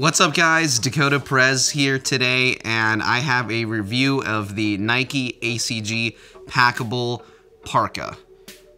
What's up guys, Dakota Perez here today and I have a review of the Nike ACG Packable Parka.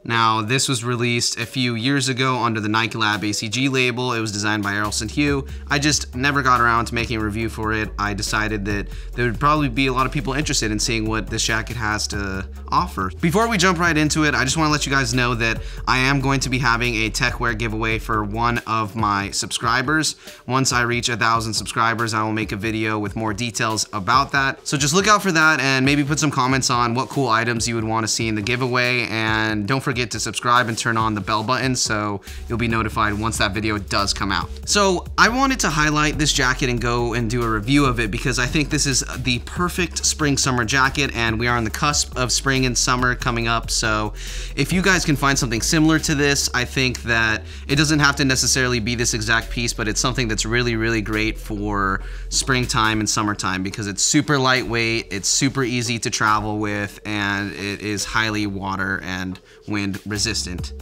Now, this was released a few years ago under the Nike Lab ACG label. It was designed by Errolson Hugh. I just never got around to making a review for it. I decided that there would probably be a lot of people interested in seeing what this jacket has to offer. Before we jump right into it, I just want to let you guys know that I am going to be having a techwear giveaway for one of my subscribers. Once I reach a thousand subscribers, I will make a video with more details about that. So just look out for that and maybe put some comments on what cool items you would want to see in the giveaway. And don't forget forget to subscribe and turn on the bell button so you'll be notified once that video does come out. So I wanted to highlight this jacket and go and do a review of it because I think this is the perfect spring summer jacket and we are on the cusp of spring and summer coming up. So if you guys can find something similar to this, I think that it doesn't have to necessarily be this exact piece, but it's something that's really, really great for springtime and summertime because it's super lightweight, it's super easy to travel with, and it is highly water and wind wind resistant.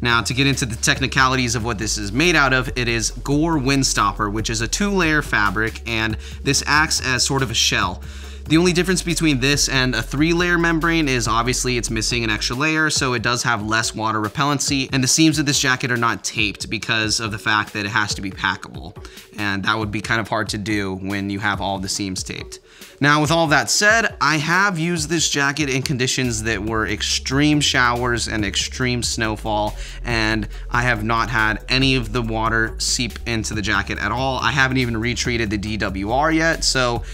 Now to get into the technicalities of what this is made out of, it is Gore Windstopper, which is a two layer fabric and this acts as sort of a shell. The only difference between this and a three layer membrane is obviously it's missing an extra layer, so it does have less water repellency, and the seams of this jacket are not taped because of the fact that it has to be packable. And that would be kind of hard to do when you have all the seams taped. Now, with all that said, I have used this jacket in conditions that were extreme showers and extreme snowfall, and I have not had any of the water seep into the jacket at all. I haven't even retreated the DWR yet, so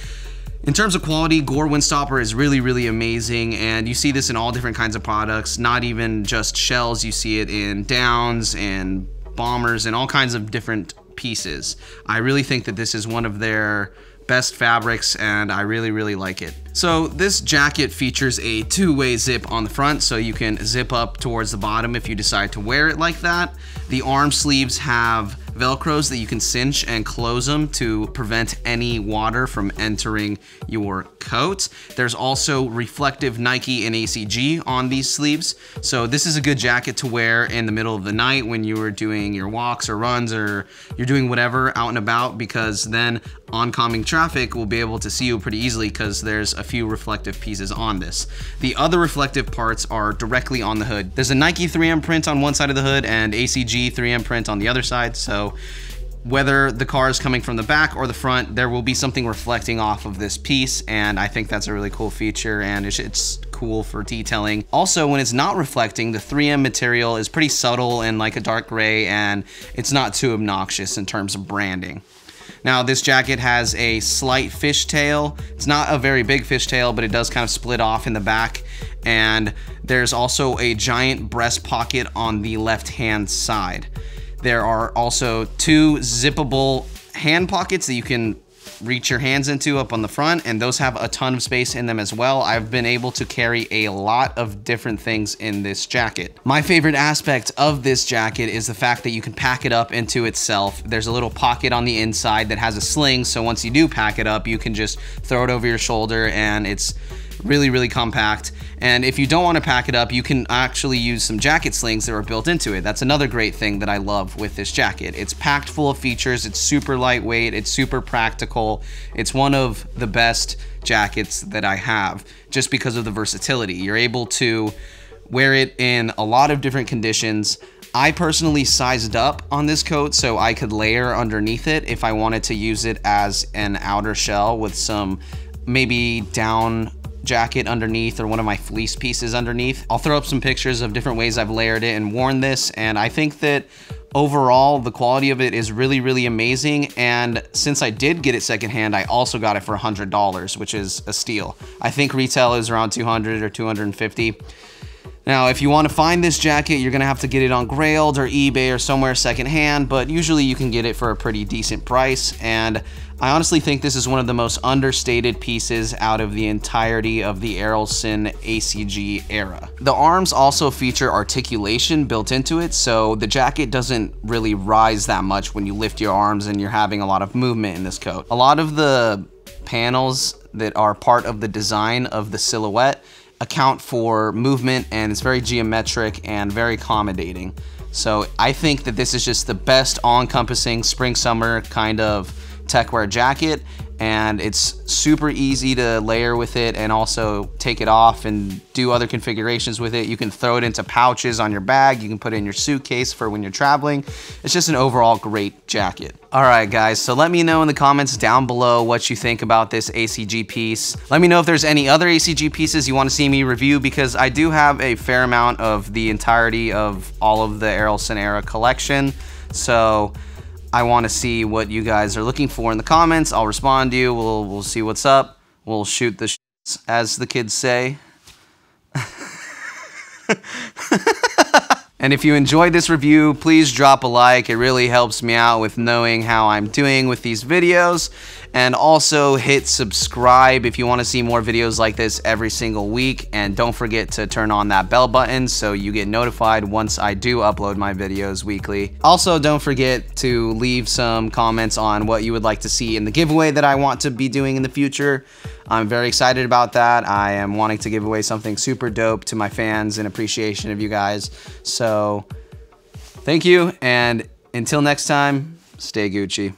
in terms of quality, Gore Windstopper is really, really amazing, and you see this in all different kinds of products, not even just shells, you see it in downs and bombers and all kinds of different pieces. I really think that this is one of their best fabrics and I really, really like it. So this jacket features a two-way zip on the front so you can zip up towards the bottom if you decide to wear it like that. The arm sleeves have Velcros that you can cinch and close them to prevent any water from entering your coat. There's also reflective Nike and ACG on these sleeves. So this is a good jacket to wear in the middle of the night when you are doing your walks or runs or you're doing whatever out and about because then oncoming traffic will be able to see you pretty easily because there's a few reflective pieces on this. The other reflective parts are directly on the hood. There's a Nike 3M print on one side of the hood and ACG 3M print on the other side. So whether the car is coming from the back or the front, there will be something reflecting off of this piece, and I think that's a really cool feature, and it's, it's, cool for detailing. Also, when it's not reflecting, the 3M material is pretty subtle and like a dark gray, and it's not too obnoxious in terms of branding. Now, this jacket has a slight fishtail. It's not a very big fishtail, but it does kind of split off in the back. And there's also a giant breast pocket on the left-hand side. There are also two zippable hand pockets that you can reach your hands into up on the front and those have a ton of space in them as well. I've been able to carry a lot of different things in this jacket. My favorite aspect of this jacket is the fact that you can pack it up into itself. There's a little pocket on the inside that has a sling so once you do pack it up you can just throw it over your shoulder and it's really, really compact. And if you don't want to pack it up, you can actually use some jacket slings that are built into it. That's another great thing that I love with this jacket. It's packed full of features, it's super lightweight, it's super practical. It's one of the best jackets that I have just because of the versatility. You're able to wear it in a lot of different conditions. I personally sized up on this coat so I could layer underneath it if I wanted to use it as an outer shell with some maybe down jacket underneath or one of my fleece pieces underneath. I'll throw up some pictures of different ways I've layered it and worn this and I think that overall the quality of it is really really amazing and since I did get it secondhand I also got it for $100 which is a steal. I think retail is around 200 or 250 now, if you want to find this jacket, you're going to have to get it on Grailed or eBay or somewhere secondhand, but usually you can get it for a pretty decent price. And I honestly think this is one of the most understated pieces out of the entirety of the Errolson ACG era. The arms also feature articulation built into it, so the jacket doesn't really rise that much when you lift your arms and you're having a lot of movement in this coat. A lot of the panels that are part of the design of the silhouette account for movement and it's very geometric and very accommodating. So I think that this is just the best all-encompassing spring-summer kind of techwear jacket and it's super easy to layer with it and also take it off and do other configurations with it. You can throw it into pouches on your bag. You can put it in your suitcase for when you're traveling. It's just an overall great jacket. All right, guys, so let me know in the comments down below what you think about this ACG piece. Let me know if there's any other ACG pieces you want to see me review because I do have a fair amount of the entirety of all of the Errolson era collection. So I want to see what you guys are looking for in the comments. I'll respond to you. We'll, we'll see what's up. We'll shoot the as the kids say. And if you enjoyed this review, please drop a like. It really helps me out with knowing how I'm doing with these videos. And also hit subscribe if you want to see more videos like this every single week. And don't forget to turn on that bell button so you get notified once I do upload my videos weekly. Also, don't forget to leave some comments on what you would like to see in the giveaway that I want to be doing in the future. I'm very excited about that. I am wanting to give away something super dope to my fans in appreciation of you guys. So thank you. And until next time, stay Gucci.